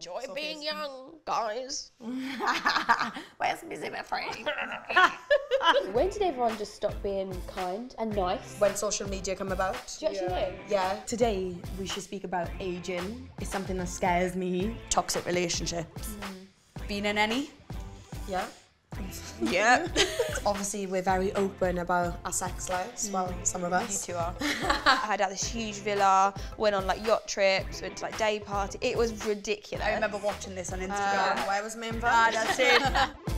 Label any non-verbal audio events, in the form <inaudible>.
Enjoy being young, guys. <laughs> Where's my Zimmer frame? <laughs> When did everyone just stop being kind and nice? When social media come about. Do you actually think? Yeah. Today, we should speak about aging. It's something that scares me. Toxic relationships. Mm. Been in any? Yeah. Yeah. <laughs> Obviously, we're very open about our sex lives. Well, some of us. You two are. I had out this huge villa, went on like yacht trips, went to like day party. It was ridiculous. I remember watching this on Instagram. Where was my invite? Ah, that's it. <laughs>